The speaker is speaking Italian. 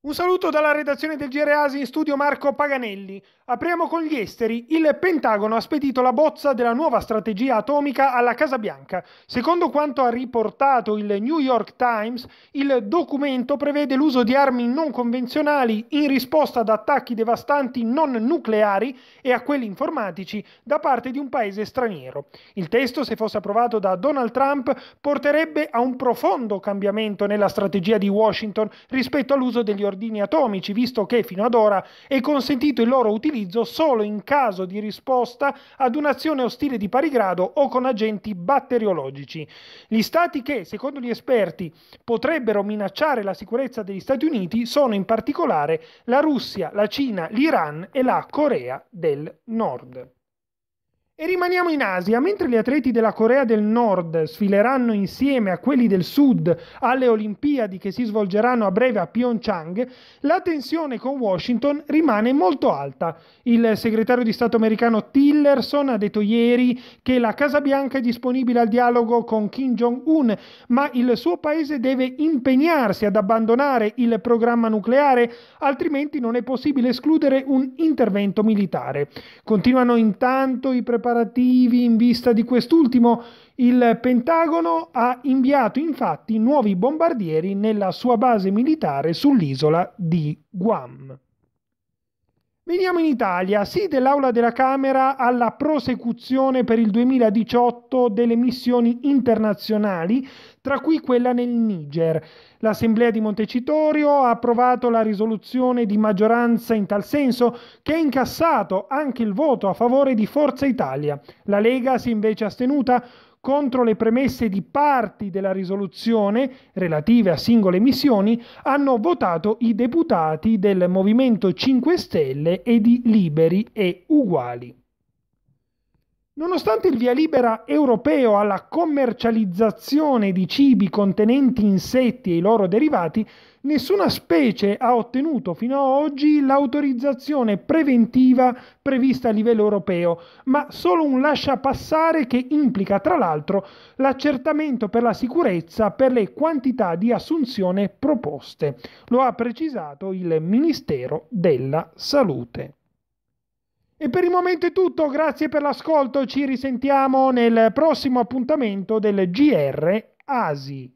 Un saluto dalla redazione del GR Asi in studio Marco Paganelli. Apriamo con gli esteri. Il Pentagono ha spedito la bozza della nuova strategia atomica alla Casa Bianca. Secondo quanto ha riportato il New York Times, il documento prevede l'uso di armi non convenzionali in risposta ad attacchi devastanti non nucleari e a quelli informatici da parte di un paese straniero. Il testo, se fosse approvato da Donald Trump, porterebbe a un profondo cambiamento nella strategia di Washington rispetto all'uso degli ordini atomici, visto che fino ad ora è consentito il loro utilizzo solo in caso di risposta ad un'azione ostile di pari grado o con agenti batteriologici. Gli stati che, secondo gli esperti, potrebbero minacciare la sicurezza degli Stati Uniti sono in particolare la Russia, la Cina, l'Iran e la Corea del Nord. E rimaniamo in Asia, mentre gli atleti della Corea del Nord sfileranno insieme a quelli del Sud alle Olimpiadi che si svolgeranno a breve a Pyeongchang, la tensione con Washington rimane molto alta. Il segretario di Stato americano Tillerson ha detto ieri che la Casa Bianca è disponibile al dialogo con Kim Jong-un, ma il suo paese deve impegnarsi ad abbandonare il programma nucleare, altrimenti non è possibile escludere un intervento militare. Continuano intanto i preparativi preparativi in vista di quest'ultimo, il Pentagono ha inviato infatti nuovi bombardieri nella sua base militare sull'isola di Guam. Veniamo in Italia, sì dell'Aula della Camera alla prosecuzione per il 2018 delle missioni internazionali, tra cui quella nel Niger. L'Assemblea di Montecitorio ha approvato la risoluzione di maggioranza in tal senso che ha incassato anche il voto a favore di Forza Italia. La Lega si è invece astenuta contro le premesse di parti della risoluzione relative a singole missioni hanno votato i deputati del Movimento 5 Stelle e di Liberi e Uguali. Nonostante il via libera europeo alla commercializzazione di cibi contenenti insetti e i loro derivati, nessuna specie ha ottenuto fino ad oggi l'autorizzazione preventiva prevista a livello europeo, ma solo un lasciapassare che implica tra l'altro l'accertamento per la sicurezza per le quantità di assunzione proposte. Lo ha precisato il Ministero della Salute. E per il momento è tutto, grazie per l'ascolto, ci risentiamo nel prossimo appuntamento del GR Asi.